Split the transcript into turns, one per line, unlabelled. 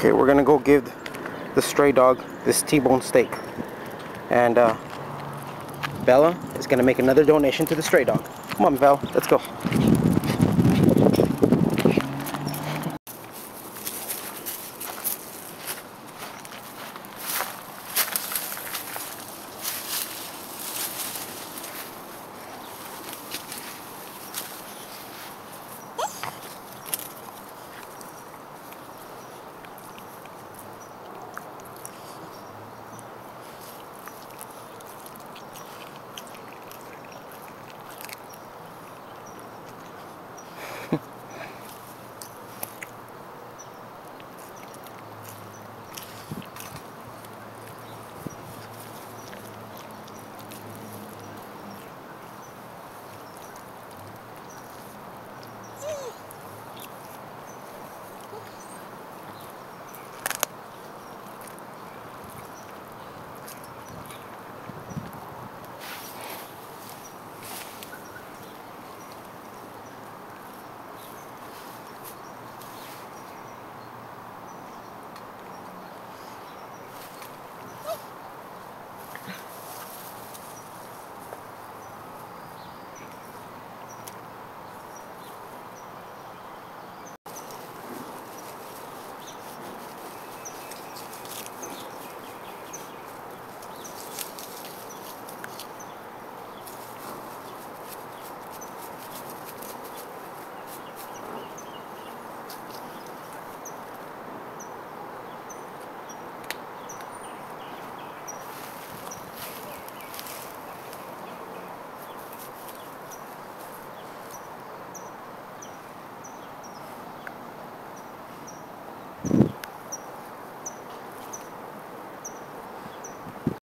Okay, we're gonna go give the stray dog this T-bone steak. And uh, Bella is gonna make another donation to the stray dog. Come on, Bella, let's go.